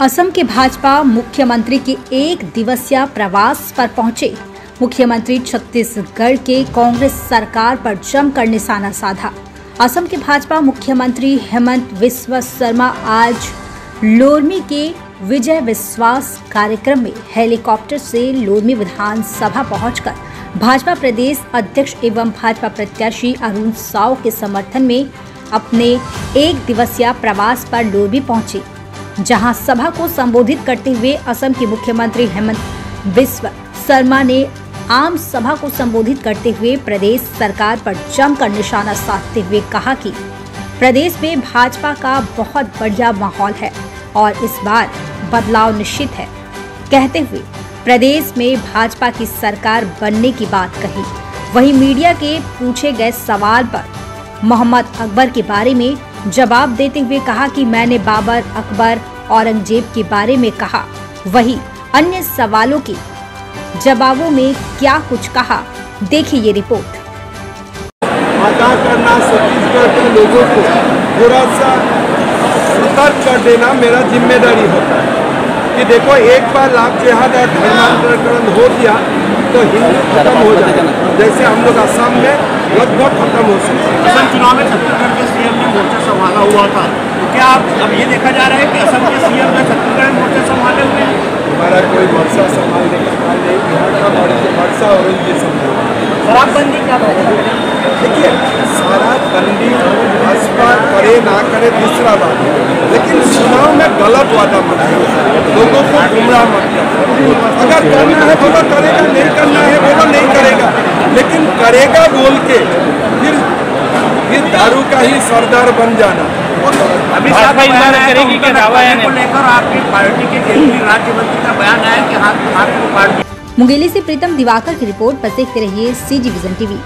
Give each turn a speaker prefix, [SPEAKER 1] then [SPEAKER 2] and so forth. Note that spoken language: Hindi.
[SPEAKER 1] असम के भाजपा मुख्यमंत्री के एक दिवसीय प्रवास पर पहुँचे। मुख्यमंत्री छत्तीसगढ़ के कांग्रेस सरकार पर जमकर निशाना साधा। असम के भाजपा मुख्यमंत्री हेमंत विश्व शर्मा आज लोरमी के विजय विश्वास कार्यक्रम में हेलीकॉप्टर से लोरमी विधानसभा पहुंचकर भाजपा प्रदेश अध्यक्ष एवं भाजपा प्रत्याशी अरुण साव के समर्थन में अपने एक दिवसीय प्रवास पर लोरमी पहुँचे। जहाँ सभा को संबोधित करते हुए असम के मुख्यमंत्री हेमंत बिस्व शर्मा ने आम सभा को संबोधित करते हुए प्रदेश सरकार पर जमकर निशाना साधते हुए कहा कि प्रदेश में भाजपा का बहुत बढ़िया माहौल है और इस बार बदलाव निश्चित है। कहते हुए, प्रदेश में भाजपा की सरकार बनने की बात कही। वहीं मीडिया के पूछे गए सवाल पर मोहम्मद अकबर के बारे में जवाब देते हुए कहा कि मैंने बाबर अकबर औरंगज़ेब के बारे में कहा। वही अन्य सवालों के जवाबों में क्या कुछ कहा? देखिए ये रिपोर्ट।
[SPEAKER 2] अदा करना छत्तीसगढ़ के लोगों को थोड़ा सा सतर्क कर देना मेरा ज़िम्मेदारी होता है। कि देखो, एक बार लाभ जिहाद और धर्मांतरण हो गया तो हिंदू खत्म हो जाएगा। जैसे हम लोग असम में लगभग खत्म हो सकते हैं।
[SPEAKER 3] असम चुनाव में छत्तीसगढ़ के सीएम ने मोर्चा संभाला हुआ था। तो क्या आप अब ये देखा जा रहा है कि असम के सीएम ने छत्तीसगढ़ में मोर्चा संभाले हुए हैं?
[SPEAKER 2] हमारा कोई मोर्चा संभालने का काम नहीं बिहार का वर्षा और संभाल
[SPEAKER 3] शराबबंदी क्या
[SPEAKER 2] देखिए सारा बंदी भाजपा करे ना करे दूसरा बात है। लेकिन चुनाव में गलत वादा मत करो। लोगों को गुमराह मत अगर करना है बोलो करेगा नहीं करना है बोलो नहीं करेगा। लेकिन करेगा बोल के फिर फिर दारू का ही सरदार बन जाना। तो
[SPEAKER 4] करेगी
[SPEAKER 3] कि
[SPEAKER 4] दावा है
[SPEAKER 3] को लेकर आपकी पार्टी के केंद्रीय राज्य मंत्री का बयान आया कि दिया।
[SPEAKER 1] मुंगेली से प्रीतम दिवाकर की रिपोर्ट पर देखते रहिए सी जी विजन टीवी।